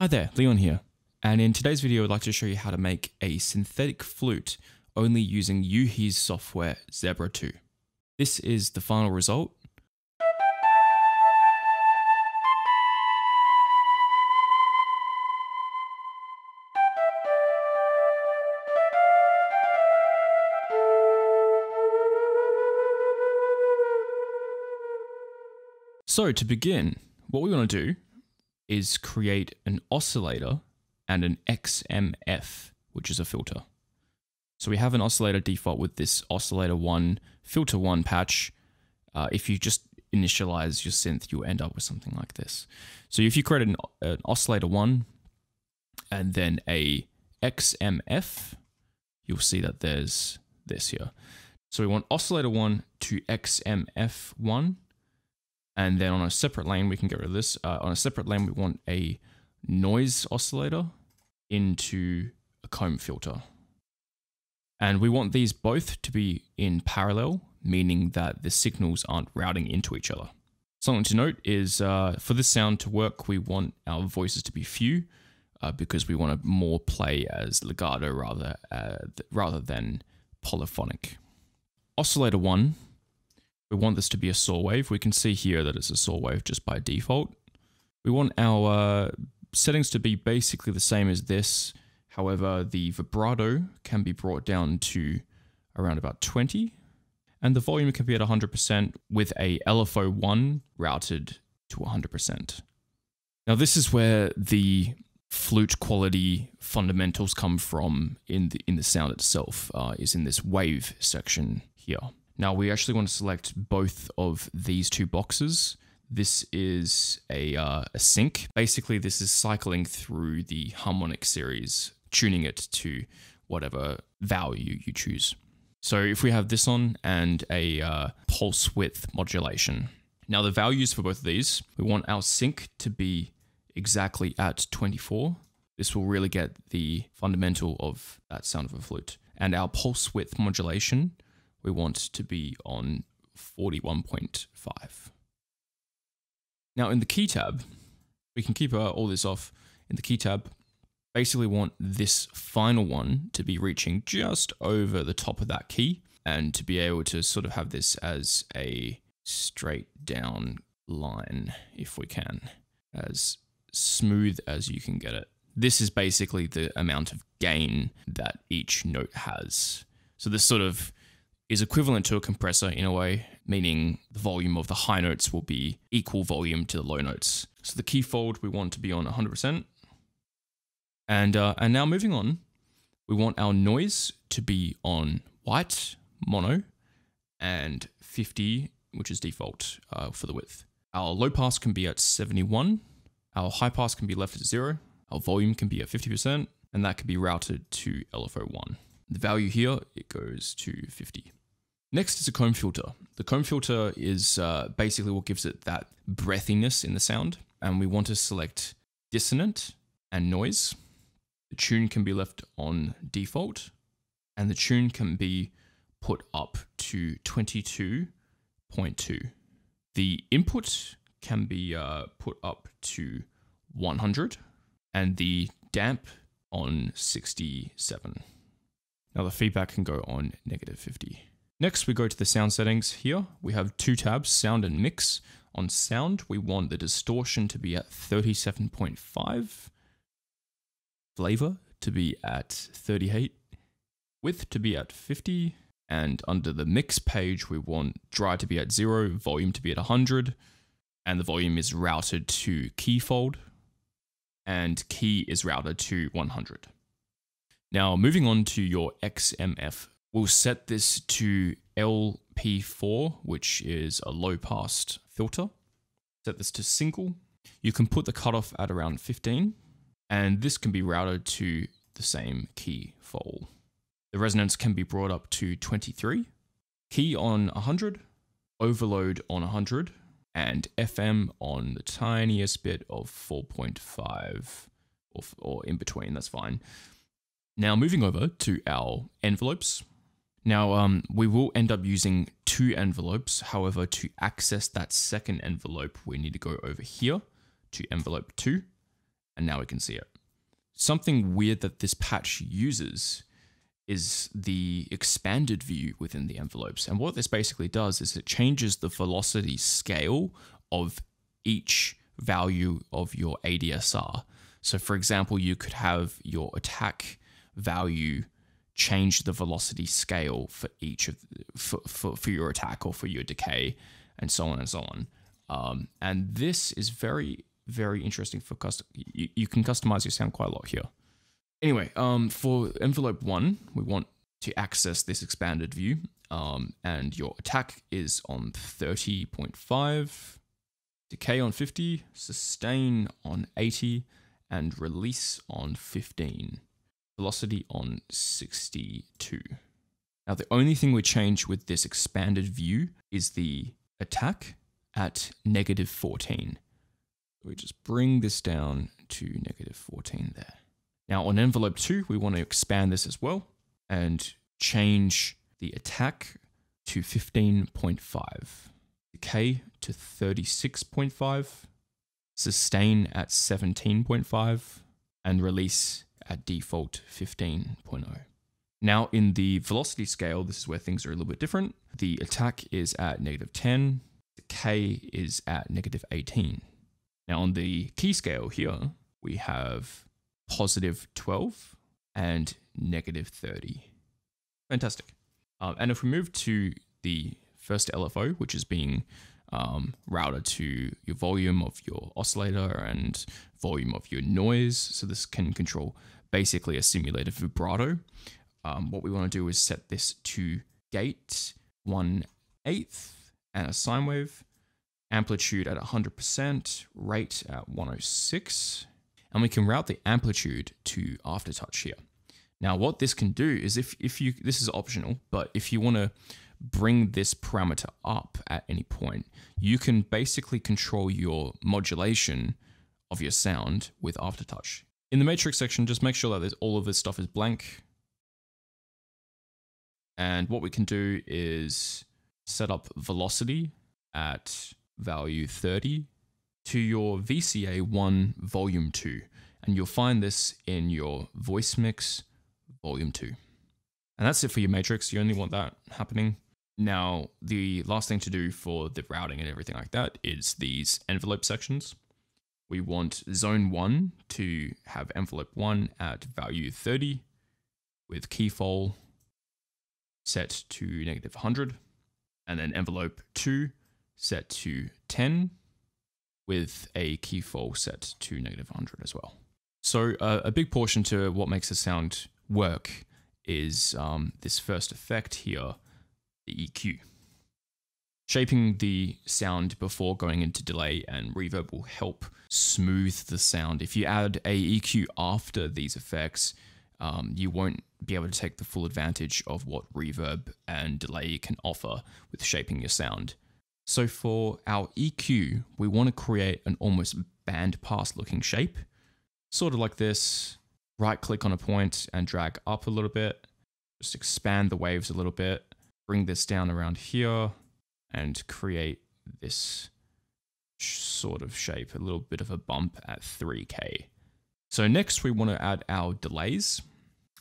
Hi there, Leon here. And in today's video, I'd like to show you how to make a synthetic flute only using u-he's software Zebra 2. This is the final result. So to begin, what we want to do is create an oscillator and an XMF, which is a filter. So we have an oscillator default with this oscillator 1, filter 1 patch. Uh, if you just initialize your synth, you'll end up with something like this. So if you create an, an oscillator 1 and then a XMF, you'll see that there's this here. So we want oscillator 1 to XMF1 and then on a separate lane, we can get rid of this. Uh, on a separate lane, we want a noise oscillator into a comb filter. And we want these both to be in parallel, meaning that the signals aren't routing into each other. Something to note is uh, for this sound to work, we want our voices to be few uh, because we want to more play as legato rather, uh, rather than polyphonic. Oscillator 1 we want this to be a saw wave. We can see here that it's a saw wave just by default. We want our uh, settings to be basically the same as this. However, the vibrato can be brought down to around about 20 and the volume can be at 100% with a LFO1 routed to 100%. Now this is where the flute quality fundamentals come from in the in the sound itself uh, is in this wave section here. Now we actually want to select both of these two boxes. This is a, uh, a sync. Basically, this is cycling through the harmonic series, tuning it to whatever value you choose. So if we have this on and a uh, pulse width modulation. Now the values for both of these, we want our sync to be exactly at 24. This will really get the fundamental of that sound of a flute. And our pulse width modulation, we want to be on 41.5. Now in the key tab, we can keep uh, all this off. In the key tab, basically want this final one to be reaching just over the top of that key and to be able to sort of have this as a straight down line if we can, as smooth as you can get it. This is basically the amount of gain that each note has. So this sort of is equivalent to a compressor in a way, meaning the volume of the high notes will be equal volume to the low notes. So the key fold we want to be on 100%. And, uh, and now moving on, we want our noise to be on white, mono, and 50, which is default uh, for the width. Our low pass can be at 71, our high pass can be left at zero, our volume can be at 50%, and that can be routed to LFO1. The value here, it goes to 50. Next is a comb filter. The comb filter is uh, basically what gives it that breathiness in the sound. And we want to select dissonant and noise. The tune can be left on default and the tune can be put up to 22.2. The input can be uh, put up to 100 and the damp on 67. Now the feedback can go on negative 50. Next, we go to the sound settings here. We have two tabs, sound and mix. On sound, we want the distortion to be at 37.5, flavor to be at 38, width to be at 50, and under the mix page, we want dry to be at zero, volume to be at 100, and the volume is routed to key fold, and key is routed to 100. Now, moving on to your XMF We'll set this to LP4, which is a low pass filter. Set this to single. You can put the cutoff at around 15, and this can be routed to the same key fold. The resonance can be brought up to 23, key on 100, overload on 100, and FM on the tiniest bit of 4.5 or, or in between, that's fine. Now moving over to our envelopes, now, um, we will end up using two envelopes. However, to access that second envelope, we need to go over here to envelope two. and now we can see it. Something weird that this patch uses is the expanded view within the envelopes. And what this basically does is it changes the velocity scale of each value of your ADSR. So for example, you could have your attack value change the velocity scale for each of for, for, for your attack or for your decay and so on and so on. Um, and this is very, very interesting for custom. You, you can customize your sound quite a lot here. Anyway, um, for envelope one, we want to access this expanded view. Um, and your attack is on 30.5, decay on 50, sustain on 80, and release on 15. Velocity on 62. Now, the only thing we change with this expanded view is the attack at negative 14. We just bring this down to negative 14 there. Now on envelope 2, we want to expand this as well and change the attack to 15.5, decay to 36.5, sustain at 17.5, and release at default 15.0. Now in the velocity scale, this is where things are a little bit different. The attack is at negative 10, decay is at negative 18. Now on the key scale here, we have positive 12 and negative 30. Fantastic. Um, and if we move to the first LFO, which is being um, routed to your volume of your oscillator and volume of your noise, so this can control basically a simulated vibrato. Um, what we want to do is set this to gate 1 eighth and a sine wave, amplitude at 100%, rate at 106, and we can route the amplitude to aftertouch here. Now what this can do is if, if you, this is optional, but if you want to bring this parameter up at any point, you can basically control your modulation of your sound with aftertouch. In the matrix section, just make sure that all of this stuff is blank. And what we can do is set up velocity at value 30 to your VCA 1 Volume 2, and you'll find this in your voice mix Volume 2. And that's it for your matrix. You only want that happening. Now, the last thing to do for the routing and everything like that is these envelope sections. We want zone 1 to have envelope 1 at value 30 with keyfold set to negative 100, and then envelope 2 set to 10 with a key fold set to negative 100 as well. So uh, a big portion to what makes the sound work is um, this first effect here, the EQ. Shaping the sound before going into delay and reverb will help smooth the sound. If you add a EQ after these effects, um, you won't be able to take the full advantage of what reverb and delay can offer with shaping your sound. So for our EQ, we want to create an almost bandpass looking shape, sort of like this. Right click on a point and drag up a little bit. Just expand the waves a little bit. Bring this down around here and create this sort of shape, a little bit of a bump at 3K. So next we want to add our delays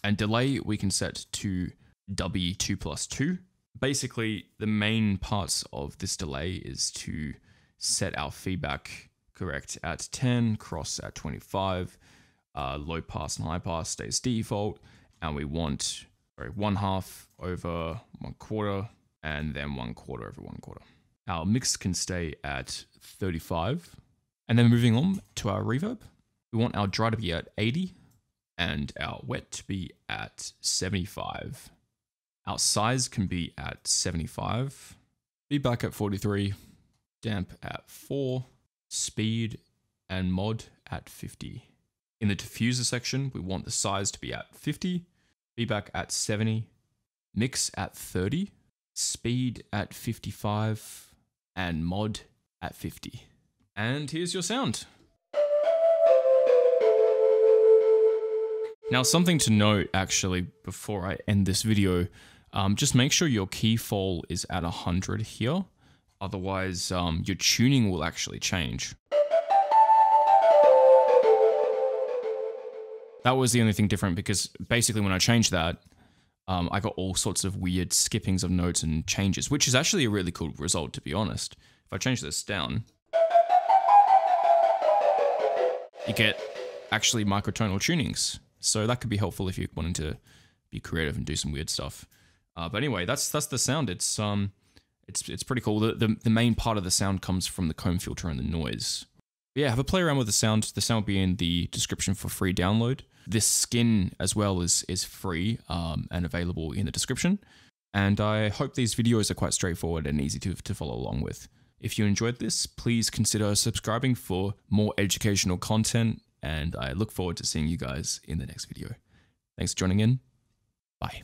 and delay we can set to W2 plus 2 basically the main parts of this delay is to set our feedback correct at 10, cross at 25, uh, low pass and high pass stays default, and we want sorry, one half over one quarter, and then one quarter over one quarter. Our mix can stay at 35. And then moving on to our reverb, we want our dry to be at 80 and our wet to be at 75. Our size can be at 75, feedback at 43, damp at 4, speed and mod at 50. In the diffuser section, we want the size to be at 50, feedback at 70, mix at 30, speed at 55, and mod at 50. And here's your sound. Now, something to note actually before I end this video um, just make sure your key fold is at 100 here. Otherwise, um, your tuning will actually change. That was the only thing different because basically when I changed that, um, I got all sorts of weird skippings of notes and changes, which is actually a really cool result, to be honest. If I change this down, you get actually microtonal tunings. So that could be helpful if you're wanting to be creative and do some weird stuff. Uh, but anyway, that's that's the sound. It's um, it's it's pretty cool. The, the the main part of the sound comes from the comb filter and the noise. yeah, have a play around with the sound. The sound will be in the description for free download. This skin as well is is free um, and available in the description. And I hope these videos are quite straightforward and easy to, to follow along with. If you enjoyed this, please consider subscribing for more educational content, and I look forward to seeing you guys in the next video. Thanks for joining in. Bye.